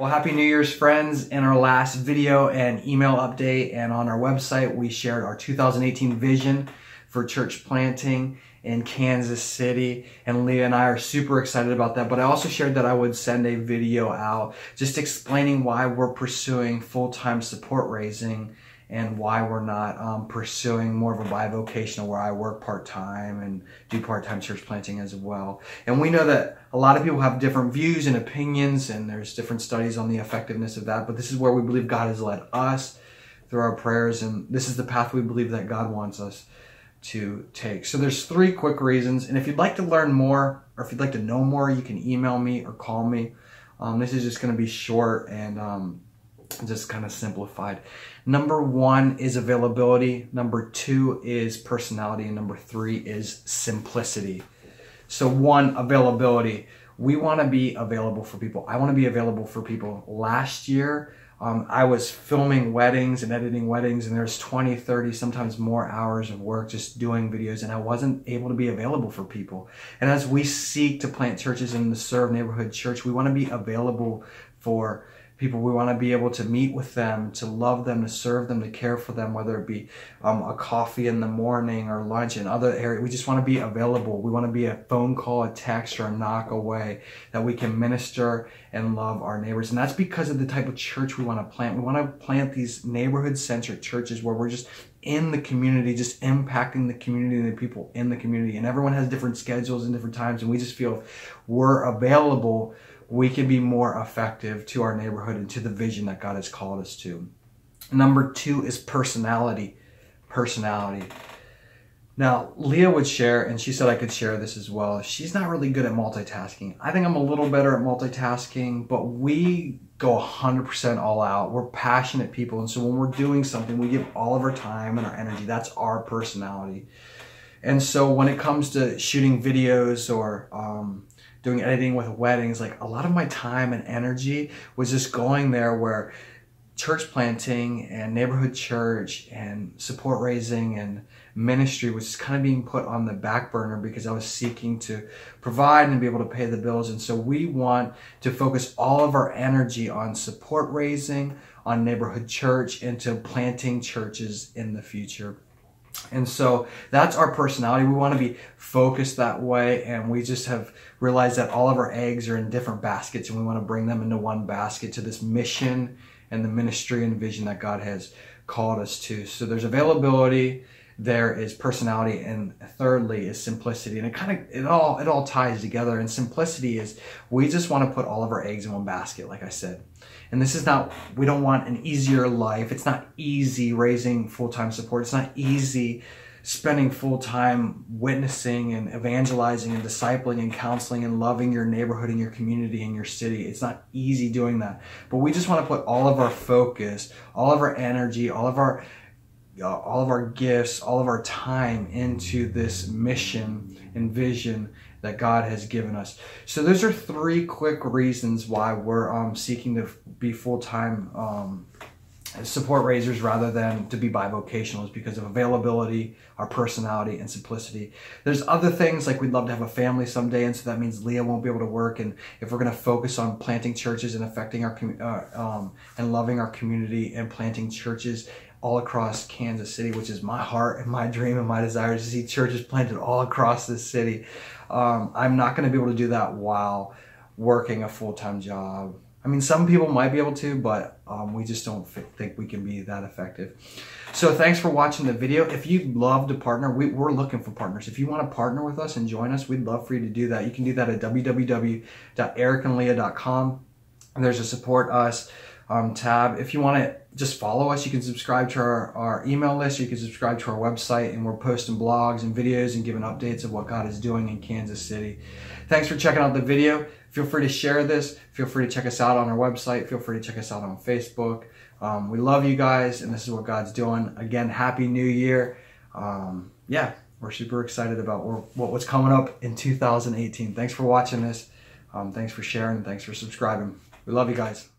Well, Happy New Year's, friends. In our last video and email update and on our website, we shared our 2018 vision for church planting in Kansas City. And Leah and I are super excited about that. But I also shared that I would send a video out just explaining why we're pursuing full-time support raising and why we're not um, pursuing more of a bivocational where I work part time and do part time church planting as well. And we know that a lot of people have different views and opinions, and there's different studies on the effectiveness of that. But this is where we believe God has led us through our prayers, and this is the path we believe that God wants us to take. So there's three quick reasons, and if you'd like to learn more or if you'd like to know more, you can email me or call me. Um, this is just going to be short and um, just kind of simplified. Number one is availability. Number two is personality. And number three is simplicity. So one, availability. We want to be available for people. I want to be available for people. Last year, um, I was filming weddings and editing weddings, and there's 20, 30, sometimes more hours of work just doing videos, and I wasn't able to be available for people. And as we seek to plant churches and to serve neighborhood church, we want to be available for people. We want to be able to meet with them, to love them, to serve them, to care for them, whether it be um, a coffee in the morning or lunch in other areas. We just want to be available. We want to be a phone call, a text, or a knock away that we can minister and love our neighbors. And that's because of the type of church we want to plant. We want to plant these neighborhood centric churches where we're just in the community, just impacting the community and the people in the community. And everyone has different schedules and different times. And we just feel we're available we can be more effective to our neighborhood and to the vision that God has called us to. Number two is personality. Personality. Now, Leah would share, and she said I could share this as well. She's not really good at multitasking. I think I'm a little better at multitasking, but we go 100% all out. We're passionate people, and so when we're doing something, we give all of our time and our energy. That's our personality. And so when it comes to shooting videos or um, doing editing with weddings, like a lot of my time and energy was just going there where church planting and neighborhood church and support raising and ministry was kind of being put on the back burner because I was seeking to provide and be able to pay the bills. And so we want to focus all of our energy on support raising, on neighborhood church, and to planting churches in the future. And so that's our personality. We want to be focused that way. And we just have realized that all of our eggs are in different baskets and we want to bring them into one basket to this mission and the ministry and vision that God has called us to. So there's availability, there is personality, and thirdly is simplicity. And it kind of, it all, it all ties together. And simplicity is we just want to put all of our eggs in one basket, like I said. And this is not, we don't want an easier life. It's not easy raising full-time support. It's not easy spending full time witnessing and evangelizing and discipling and counseling and loving your neighborhood and your community and your city. It's not easy doing that. But we just want to put all of our focus, all of our energy, all of our all of our gifts, all of our time into this mission and vision that God has given us. So those are three quick reasons why we're um, seeking to be full time um, support raisers rather than to be bivocational is because of availability, our personality, and simplicity. There's other things like we'd love to have a family someday, and so that means Leah won't be able to work. And if we're going to focus on planting churches and affecting our uh, um, and loving our community and planting churches all across Kansas City, which is my heart and my dream and my desire to see churches planted all across this city. Um, I'm not going to be able to do that while working a full time job. I mean, some people might be able to, but um, we just don't think we can be that effective. So thanks for watching the video. If you'd love to partner, we, are looking for partners. If you want to partner with us and join us, we'd love for you to do that. You can do that at www.ericandleah.com. And there's a support us um, tab. If you want to just follow us, you can subscribe to our, our email list. You can subscribe to our website, and we're posting blogs and videos and giving updates of what God is doing in Kansas City. Thanks for checking out the video. Feel free to share this. Feel free to check us out on our website. Feel free to check us out on Facebook. Um, we love you guys, and this is what God's doing. Again, Happy New Year. Um, yeah, we're super excited about what, what's coming up in 2018. Thanks for watching this. Um, thanks for sharing. Thanks for subscribing. We love you guys.